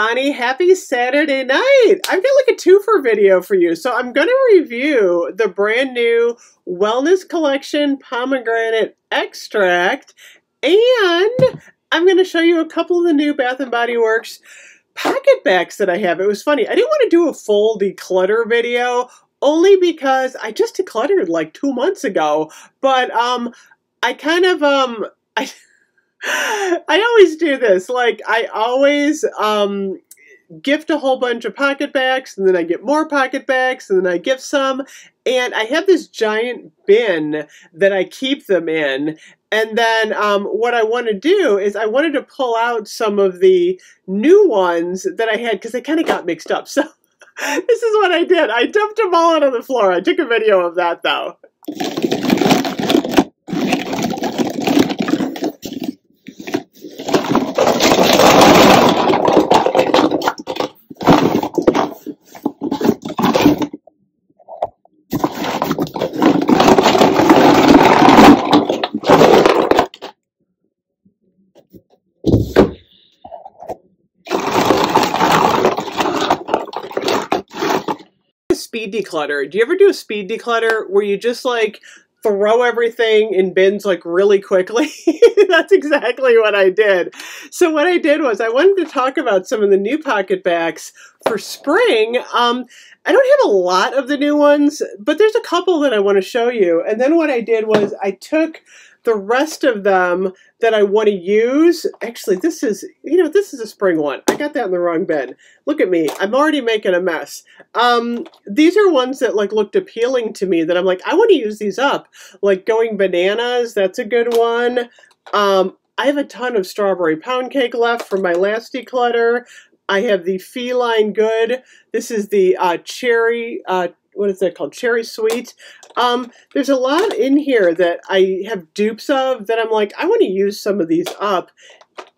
Bonnie. Happy Saturday night. I've got like a twofer video for you. So I'm going to review the brand new Wellness Collection Pomegranate Extract and I'm going to show you a couple of the new Bath & Body Works PocketBacs that I have. It was funny. I didn't want to do a full declutter video only because I just decluttered like two months ago. But um, I kind of um, I I always do this. Like I always um gift a whole bunch of PocketBacs and then I get more PocketBacs and then I gift some and I have this giant bin that I keep them in and then um, what I want to do is I wanted to pull out some of the new ones that I had because they kind of got mixed up. So this is what I did. I dumped them all out on the floor. I took a video of that though. Speed declutter. Do you ever do a speed declutter where you just like throw everything in bins like really quickly? That's exactly what I did. So what I did was I wanted to talk about some of the new PocketBacs for spring. Um, I don't have a lot of the new ones, but there's a couple that I want to show you. And then what I did was I took the rest of them that I want to use, actually, this is, you know, this is a spring one. I got that in the wrong bin. Look at me. I'm already making a mess. Um, these are ones that, like, looked appealing to me that I'm like, I want to use these up. Like, Going Bananas, that's a good one. Um, I have a ton of strawberry pound cake left from my last declutter. I have the Feline Good. This is the uh, cherry uh, what is that called? Cherry Sweet. Um, there's a lot in here that I have dupes of that I'm like, I want to use some of these up.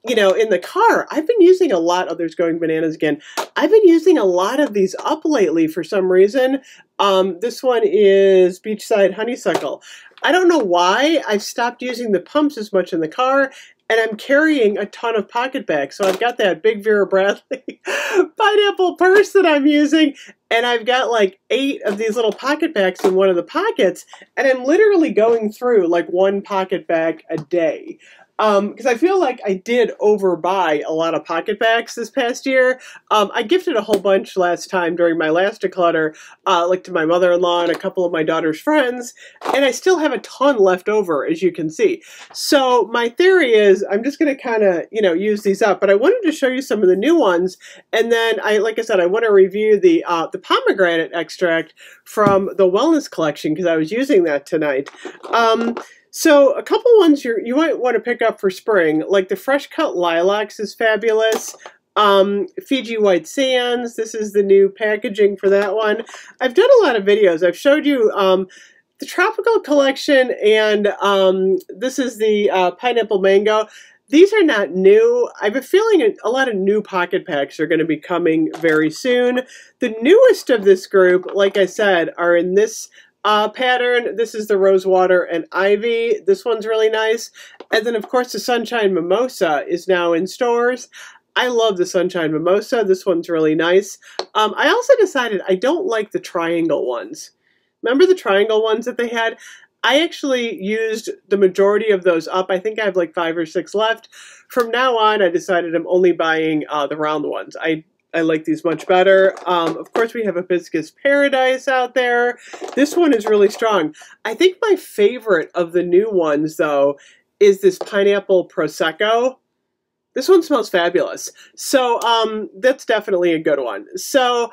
You know, in the car, I've been using a lot of, there's going bananas again. I've been using a lot of these up lately for some reason. Um, this one is Beachside Honeysuckle. I don't know why I've stopped using the pumps as much in the car, and I'm carrying a ton of PocketBacs. So I've got that big Vera Bradley pineapple purse that I'm using, and I've got like eight of these little PocketBacs in one of the pockets, and I'm literally going through like one pocket bag a day because um, I feel like I did overbuy a lot of PocketBacs this past year. Um, I gifted a whole bunch last time during my last declutter, uh, like to my mother-in-law and a couple of my daughter's friends, and I still have a ton left over, as you can see. So my theory is I'm just going to kind of, you know, use these up, but I wanted to show you some of the new ones, and then I, like I said, I want to review the uh, the pomegranate extract from the Wellness Collection because I was using that tonight. Um, so a couple ones you you might want to pick up for spring, like the fresh cut lilacs is fabulous. Um, Fiji White Sands, this is the new packaging for that one. I've done a lot of videos. I've showed you um, the tropical collection and um, this is the uh, pineapple mango. These are not new. I have a feeling a lot of new PocketBacs are going to be coming very soon. The newest of this group, like I said, are in this uh, pattern. This is the Rosewater and Ivy. This one's really nice. And then, of course, the Sunshine Mimosa is now in stores. I love the Sunshine Mimosa. This one's really nice. Um, I also decided I don't like the triangle ones. Remember the triangle ones that they had? I actually used the majority of those up. I think I have like five or six left. From now on, I decided I'm only buying uh, the round ones. I I like these much better. Um, of course, we have Hibiscus Paradise out there. This one is really strong. I think my favorite of the new ones, though, is this Pineapple Prosecco. This one smells fabulous. So um, that's definitely a good one. So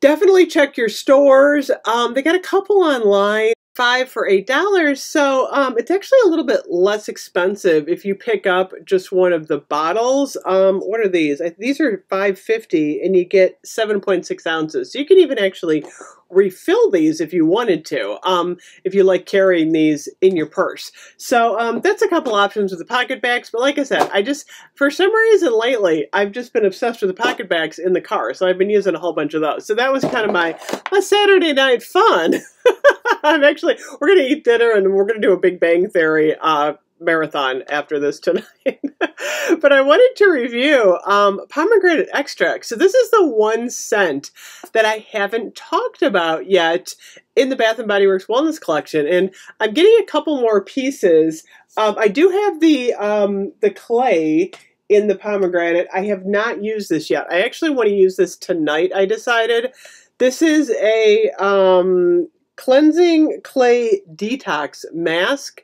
definitely check your stores. Um, they got a couple online five for eight dollars so um, it's actually a little bit less expensive if you pick up just one of the bottles um, what are these these are 550 and you get 7.6 ounces so you can even actually refill these if you wanted to, um, if you like carrying these in your purse. So um, that's a couple options with the PocketBacs. But like I said, I just, for some reason lately, I've just been obsessed with the PocketBacs in the car. So I've been using a whole bunch of those. So that was kind of my, my Saturday night fun. I'm actually, we're going to eat dinner and we're going to do a Big Bang Theory uh, marathon after this tonight. but I wanted to review um, pomegranate extract. So this is the one scent that I haven't talked about yet in the Bath and Body Works Wellness Collection, and I'm getting a couple more pieces. Um, I do have the um, the clay in the pomegranate. I have not used this yet. I actually want to use this tonight. I decided this is a um, cleansing clay detox mask.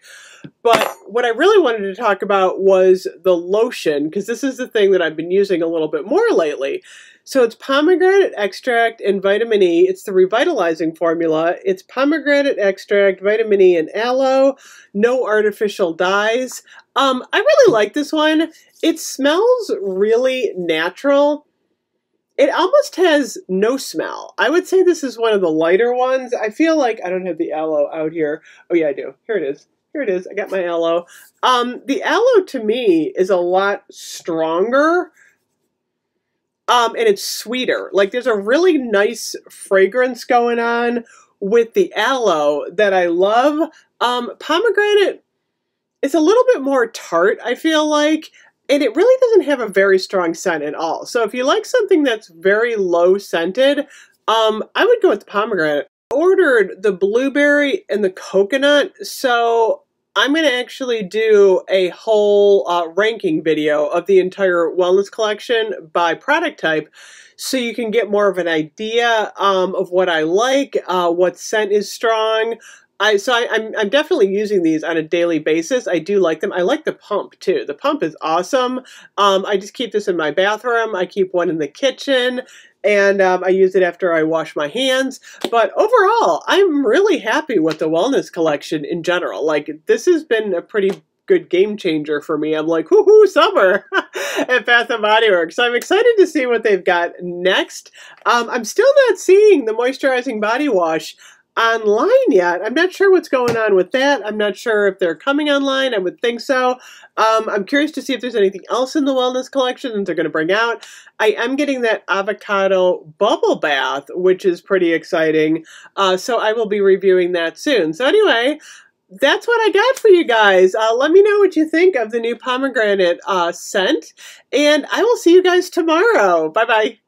But what I really wanted to talk about was the lotion, because this is the thing that I've been using a little bit more lately. So it's pomegranate extract and vitamin E. It's the revitalizing formula. It's pomegranate extract, vitamin E, and aloe. No artificial dyes. Um, I really like this one. It smells really natural. It almost has no smell. I would say this is one of the lighter ones. I feel like I don't have the aloe out here. Oh yeah, I do. Here it is. Here it is. I got my aloe. Um, the aloe to me is a lot stronger um, and it's sweeter. Like there's a really nice fragrance going on with the aloe that I love. Um, pomegranate is a little bit more tart, I feel like, and it really doesn't have a very strong scent at all. So if you like something that's very low scented, um, I would go with the pomegranate. I ordered the blueberry and the coconut, so I'm going to actually do a whole uh, ranking video of the entire wellness collection by product type so you can get more of an idea um, of what I like, uh, what scent is strong. I so I, am I'm, I'm definitely using these on a daily basis. I do like them. I like the pump too. The pump is awesome. Um, I just keep this in my bathroom. I keep one in the kitchen and um, I use it after I wash my hands. But overall, I'm really happy with the wellness collection in general. Like, this has been a pretty good game changer for me. I'm like, whoo summer at Bath and Body Works. So I'm excited to see what they've got next. Um, I'm still not seeing the moisturizing body wash online yet. I'm not sure what's going on with that. I'm not sure if they're coming online. I would think so. Um, I'm curious to see if there's anything else in the wellness collection that they're going to bring out. I am getting that avocado bubble bath, which is pretty exciting. Uh, so I will be reviewing that soon. So anyway, that's what I got for you guys. Uh, let me know what you think of the new pomegranate uh, scent, and I will see you guys tomorrow. Bye bye.